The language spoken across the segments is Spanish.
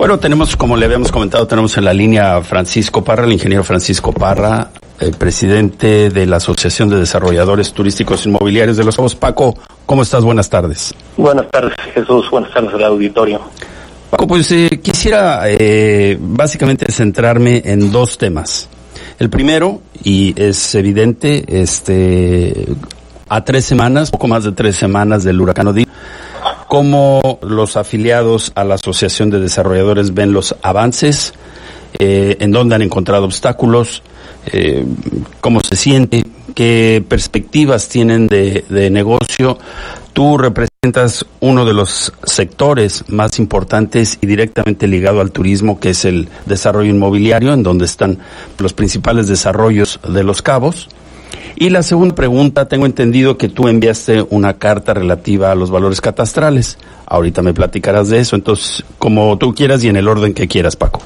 Bueno, tenemos, como le habíamos comentado, tenemos en la línea Francisco Parra, el ingeniero Francisco Parra, el presidente de la Asociación de Desarrolladores Turísticos Inmobiliarios de Los Cabos. Paco, ¿cómo estás? Buenas tardes. Buenas tardes, Jesús. Buenas tardes al auditorio. Paco, pues eh, quisiera eh, básicamente centrarme en dos temas. El primero, y es evidente, este, a tres semanas, poco más de tres semanas del huracán Odín, cómo los afiliados a la Asociación de Desarrolladores ven los avances, eh, en dónde han encontrado obstáculos, eh, cómo se siente, qué perspectivas tienen de, de negocio. Tú representas uno de los sectores más importantes y directamente ligado al turismo, que es el desarrollo inmobiliario, en donde están los principales desarrollos de los cabos. Y la segunda pregunta, tengo entendido que tú enviaste una carta relativa a los valores catastrales. Ahorita me platicarás de eso, entonces, como tú quieras y en el orden que quieras, Paco.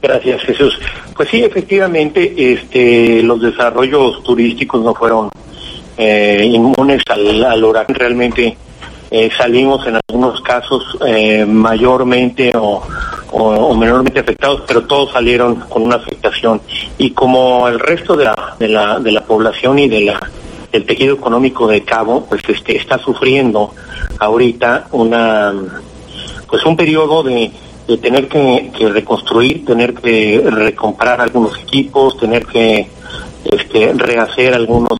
Gracias, Jesús. Pues sí, efectivamente, este, los desarrollos turísticos no fueron eh, inmunes al, al huracán. Realmente eh, salimos en algunos casos eh, mayormente o, o, o, menormente afectados, pero todos salieron con una afectación. Y como el resto de la, de la, de la población y de la, del tejido económico de Cabo, pues este, está sufriendo ahorita una, pues un periodo de, de tener que, que, reconstruir, tener que recomprar algunos equipos, tener que este, rehacer algunos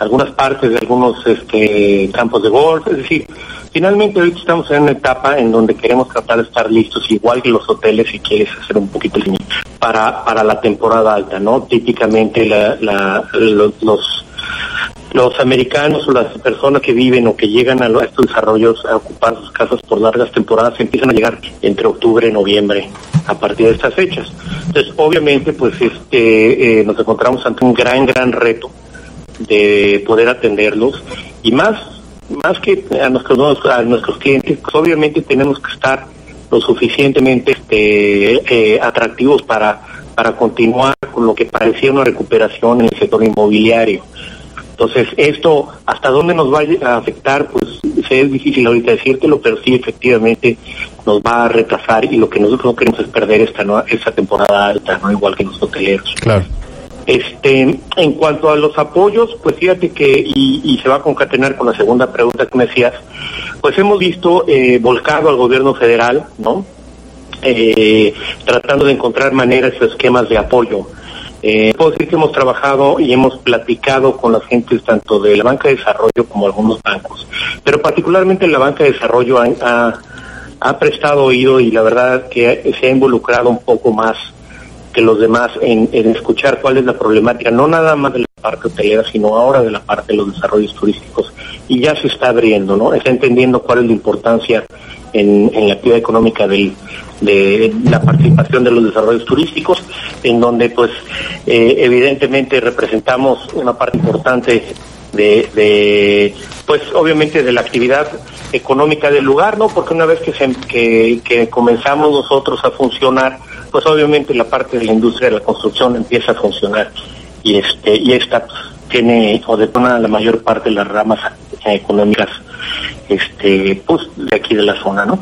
algunas partes de algunos este, campos de golf, es decir, finalmente ahorita estamos en una etapa en donde queremos tratar de estar listos, igual que los hoteles, si quieres hacer un poquito el para, para la temporada alta, ¿no? Típicamente la, la, los, los, los americanos o las personas que viven o que llegan a, a estos desarrollos a ocupar sus casas por largas temporadas empiezan a llegar entre octubre y noviembre a partir de estas fechas. Entonces, obviamente, pues este, eh, nos encontramos ante un gran, gran reto de poder atenderlos y más más que a nuestros a nuestros clientes pues obviamente tenemos que estar lo suficientemente este, eh, atractivos para para continuar con lo que parecía una recuperación en el sector inmobiliario. Entonces esto hasta dónde nos va a afectar pues es difícil ahorita decírtelo pero sí efectivamente nos va a retrasar y lo que nosotros no queremos es perder esta no, esta temporada alta no igual que los hoteleros. Claro este, en cuanto a los apoyos, pues fíjate que, y, y, se va a concatenar con la segunda pregunta que me decías, pues hemos visto eh, volcado al gobierno federal, ¿no? Eh, tratando de encontrar maneras o esquemas de apoyo. Eh, puedo decir que hemos trabajado y hemos platicado con las gentes tanto de la banca de desarrollo como algunos bancos, pero particularmente la banca de desarrollo ha, prestado oído y la verdad que se ha involucrado un poco más que los demás en, escuchar cuál es la problemática, no nada más de la parte hotelera, sino ahora de la parte de los desarrollos turísticos. Y ya se está abriendo, ¿no? Está entendiendo cuál es la importancia en, la actividad económica del, de la participación de los desarrollos turísticos, en donde pues eh, evidentemente representamos una parte importante de, de, pues obviamente de la actividad económica del lugar, ¿no? Porque una vez que, se, que comenzamos nosotros a funcionar, pues obviamente la parte de la industria de la construcción empieza a funcionar y este y esta tiene o detona la mayor parte de las ramas económicas este pues de aquí de la zona no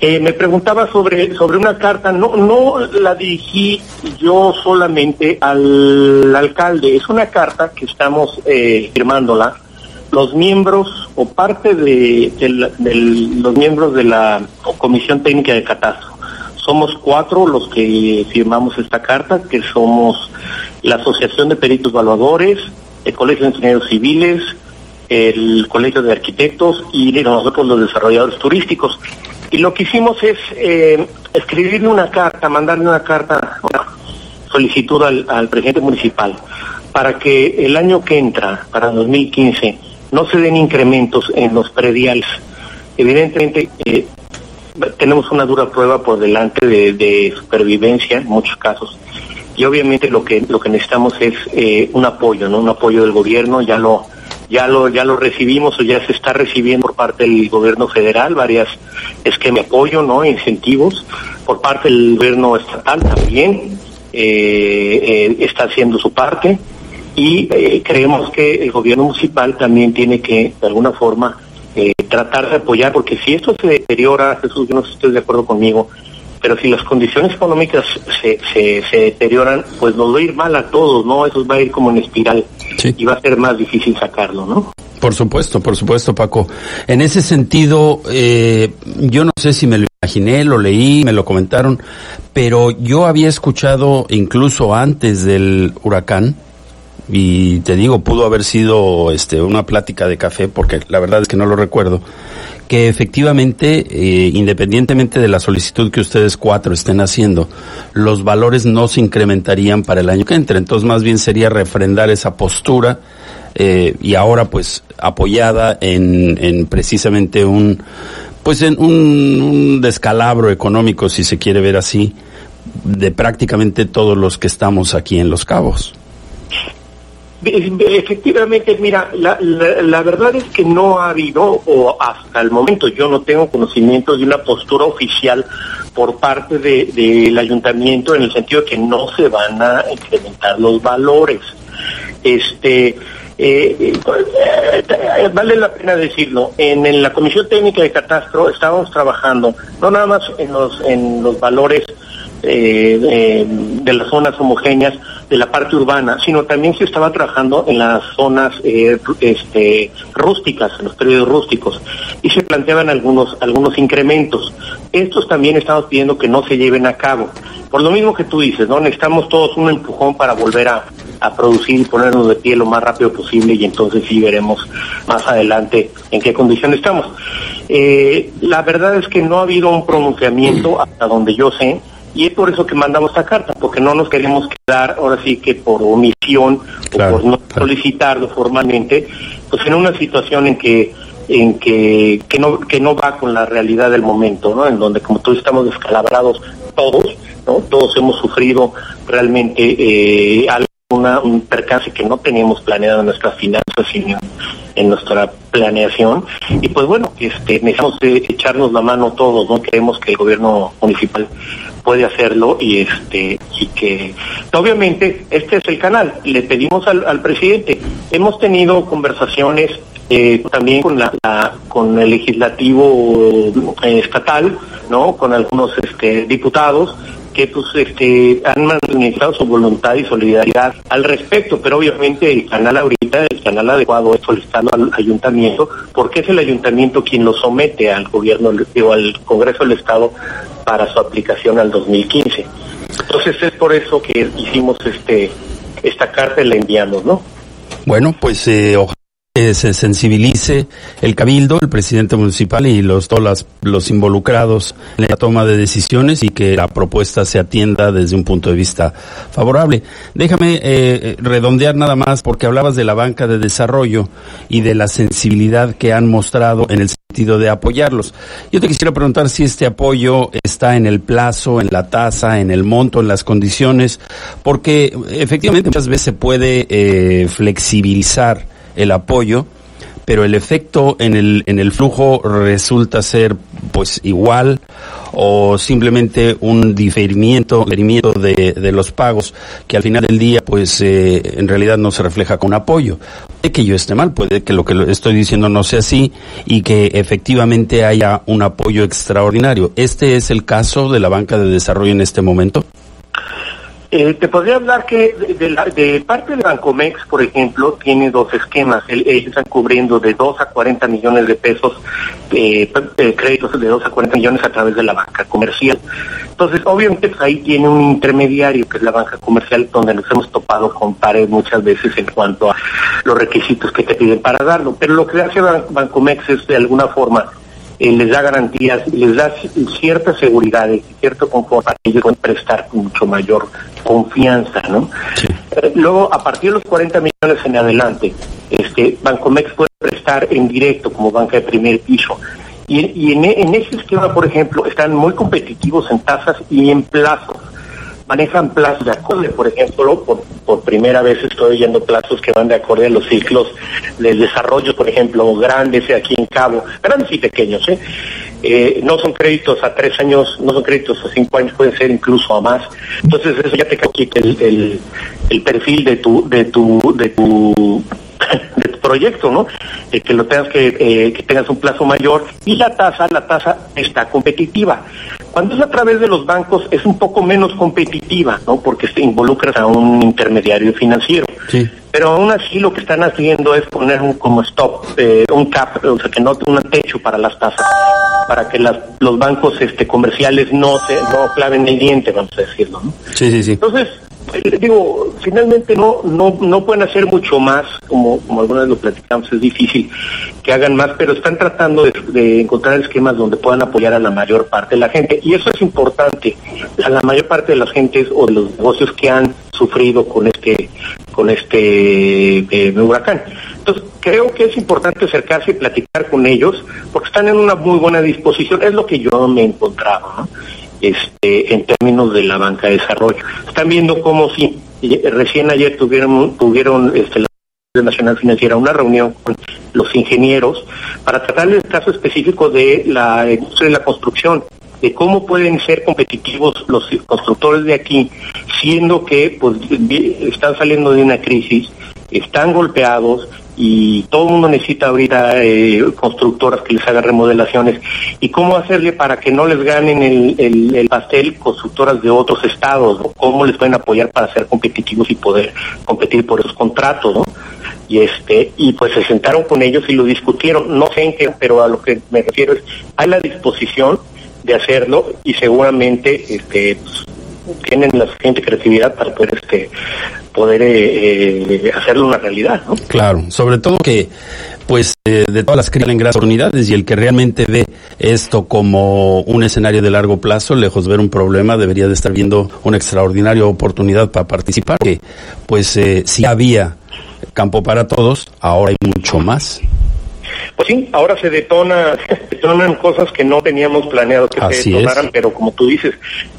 eh, me preguntaba sobre sobre una carta no no la dirigí yo solamente al alcalde es una carta que estamos eh, firmándola. Los miembros o parte de, de los miembros de la comisión técnica de catastro somos cuatro los que firmamos esta carta, que somos la Asociación de Peritos Evaluadores, el Colegio de Ingenieros Civiles, el Colegio de Arquitectos y nosotros los desarrolladores turísticos. Y lo que hicimos es eh, escribirle una carta, mandarle una carta, una solicitud al, al presidente municipal para que el año que entra, para 2015, no se den incrementos en los prediales. Evidentemente, eh, tenemos una dura prueba por delante de, de, supervivencia en muchos casos. Y obviamente lo que lo que necesitamos es eh, un apoyo no un apoyo del gobierno ya lo ya lo ya lo recibimos o ya se está recibiendo por parte del gobierno federal varias esquemas de apoyo no incentivos por parte del gobierno estatal también eh, eh, está haciendo su parte y eh, creemos que el gobierno municipal también tiene que de alguna forma tratar de apoyar, porque si esto se deteriora, Jesús, yo no sé si estoy de acuerdo conmigo, pero si las condiciones económicas se, se, se deterioran, pues nos va a ir mal a todos, ¿no? Eso va a ir como en espiral Sí. y va a ser más difícil sacarlo, ¿no? Por supuesto, por supuesto, Paco. En ese sentido, eh, yo no sé si me lo imaginé, lo leí, me lo comentaron, pero yo había escuchado incluso antes del huracán, y te digo, pudo haber sido este, una plática de café, porque la verdad es que no lo recuerdo, que efectivamente, eh, independientemente de la solicitud que ustedes cuatro estén haciendo, los valores no se incrementarían para el año que entra. Entonces, más bien sería refrendar esa postura eh, y ahora, pues, apoyada en, en precisamente un, pues, en un descalabro económico, si se quiere ver así, de prácticamente todos los que estamos aquí en Los Cabos. Efectivamente, mira, la, la, verdad es que no ha habido, o hasta el momento yo no tengo conocimiento de una postura oficial por parte del de, de ayuntamiento en el sentido de que no se van a incrementar los valores. Este, eh, eh, vale la pena decirlo, en, en, la Comisión Técnica de Catastro estábamos trabajando no nada más en los, en los valores eh, eh, de las zonas homogéneas de la parte urbana, sino también se estaba trabajando en las zonas eh, este, rústicas, en los periodos rústicos, y se planteaban algunos, algunos incrementos. Estos también estamos pidiendo que no se lleven a cabo. Por lo mismo que tú dices, ¿no? Necesitamos todos un empujón para volver a, a producir y ponernos de pie lo más rápido posible y entonces sí veremos más adelante en qué condición estamos. Eh, la verdad es que no ha habido un pronunciamiento hasta donde yo sé y es por eso que mandamos esta carta, porque no nos queremos quedar ahora sí que por omisión claro, o por no claro. solicitarlo formalmente, pues en una situación en que en que, que no que no va con la realidad del momento, ¿no? En donde como tú estamos descalabrados todos, ¿no? Todos hemos sufrido realmente eh, una, un percance que no teníamos planeado en nuestras finanzas en, en nuestra planeación y pues bueno, este necesitamos eh, echarnos la mano todos, ¿no? Queremos que el gobierno municipal puede hacerlo y este y que obviamente este es el canal. Le pedimos al, al presidente. Hemos tenido conversaciones eh, también con la, con el legislativo eh, estatal no con algunos este diputados que pues este han manifestado su voluntad y solidaridad al respecto, pero obviamente el canal ahorita, el canal adecuado es solicitarlo al ayuntamiento, porque es el ayuntamiento quien lo somete al gobierno o al Congreso del Estado para su aplicación al 2015. Entonces es por eso que hicimos este esta carta y la enviamos, ¿no? Bueno, pues eh, se sensibilice el cabildo, el presidente municipal y los todos las, los involucrados en la toma de decisiones y que la propuesta se atienda desde un punto de vista favorable. Déjame eh, redondear nada más porque hablabas de la banca de desarrollo y de la sensibilidad que han mostrado en el sentido de apoyarlos. Yo te quisiera preguntar si este apoyo está en el plazo, en la tasa, en el monto, en las condiciones, porque efectivamente muchas veces se puede eh, flexibilizar el apoyo, pero el efecto en el, en el flujo resulta ser pues igual o simplemente un diferimiento, diferimiento de, de los pagos que al final del día pues eh, en realidad no se refleja con apoyo. Puede que yo esté mal, puede que lo que estoy diciendo no sea así y que efectivamente haya un apoyo extraordinario. ¿Este es el caso de la banca de desarrollo en este momento? Eh, te podría hablar que de, de, la, de, parte de Bancomex, por ejemplo, tiene dos esquemas. El, ellos están cubriendo de 2 a 40 millones de pesos eh, de créditos de 2 a 40 millones a través de la banca comercial. Entonces, obviamente, pues ahí tiene un intermediario, que es la banca comercial, donde nos hemos topado con pares muchas veces en cuanto a los requisitos que te piden para darlo. Pero lo que hace Bancomex es, de alguna forma, eh, les da garantías, les da cierta seguridad y cierto confort para que ellos puedan prestar mucho mayor confianza, ¿no? Sí. Eh, luego, a partir de los 40 millones en adelante, este, Bancomex puede prestar en directo como banca de primer piso. Y, y en, en, ese esquema, por ejemplo, están muy competitivos en tasas y en plazos. Manejan plazos de acorde, por ejemplo, por, por primera vez estoy oyendo plazos que van de acorde a los ciclos del desarrollo, por ejemplo, grandes aquí en Cabo, grandes y pequeños, ¿eh? Eh, no son créditos a tres años, no son créditos a cinco años, pueden ser incluso a más. Entonces eso ya te quita el, el, el, perfil de tu, de tu, de tu de tu proyecto, ¿no? Eh, que lo tengas que, eh, que tengas un plazo mayor y la tasa, la tasa está competitiva. Cuando es a través de los bancos es un poco menos competitiva, ¿no? Porque involucras a un intermediario financiero. Sí. Pero aún así lo que están haciendo es poner un como stop, eh, un cap, o sea que no un techo para las tasas, para que las, los bancos este comerciales no se no claven el diente, vamos a decirlo. ¿no? Sí, sí, sí. Entonces, digo, finalmente no no no pueden hacer mucho más, como como alguna vez lo platicamos, es difícil que hagan más, pero están tratando de, encontrar esquemas donde puedan apoyar a la mayor parte de la gente y eso es importante. A la mayor parte de las gentes o de los negocios que han sufrido con este con este eh, huracán. Entonces, creo que es importante acercarse y platicar con ellos porque están en una muy buena disposición. Es lo que yo me he encontrado, ¿no? Este, en términos de la banca de desarrollo. Están viendo cómo si recién ayer tuvieron, tuvieron este, la Nacional Financiera una reunión con los ingenieros para tratar el caso específico de la industria de la construcción de cómo pueden ser competitivos los constructores de aquí, siendo que pues, están saliendo de una crisis, están golpeados y todo el mundo necesita ahorita eh, constructoras que les hagan remodelaciones y cómo hacerle para que no les ganen el, el, el pastel constructoras de otros estados, ¿no? cómo les pueden apoyar para ser competitivos y poder competir por esos contratos, ¿no? y este y pues se sentaron con ellos y lo discutieron no sé en qué pero a lo que me refiero es hay la disposición de hacerlo y seguramente este pues, tienen la suficiente creatividad para poder este poder eh, eh, hacerlo una realidad ¿no? claro sobre todo que pues eh, de todas las crisis en grandes oportunidades y el que realmente ve esto como un escenario de largo plazo, lejos de ver un problema, debería de estar viendo una extraordinaria oportunidad para participar, que pues eh, si había campo para todos, ahora hay mucho más. Pues sí, ahora se detona, detonan cosas que no teníamos planeado que Así se detonaran, es. pero como tú dices,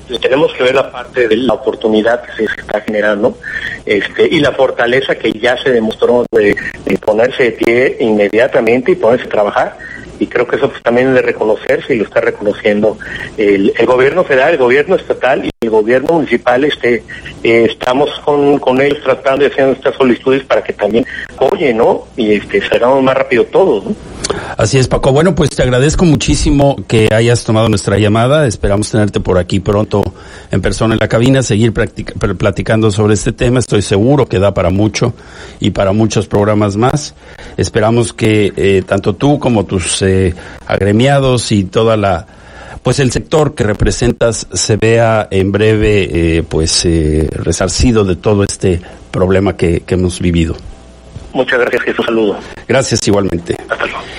pues tenemos que ver la parte de la oportunidad que se está generando este, y la fortaleza que ya se demostró de, de ponerse de pie inmediatamente y ponerse a trabajar. Y creo que eso pues, también es de reconocerse y lo está reconociendo el, gobierno federal, el gobierno estatal y el gobierno municipal. Este, eh, estamos con, con ellos tratando de hacer estas solicitudes para que también oye, ¿no? Y este, salgamos más rápido todos, ¿no? Así es, Paco. Bueno, pues te agradezco muchísimo que hayas tomado nuestra llamada. Esperamos tenerte por aquí pronto en persona en la cabina, seguir platicando sobre este tema. Estoy seguro que da para mucho y para muchos programas más. Esperamos que eh, tanto tú como tus eh, agremiados y toda la pues el sector que representas se vea en breve eh, pues eh, resarcido de todo este problema que hemos vivido. Muchas gracias, Jesús. Saludo. Gracias igualmente. Hasta luego.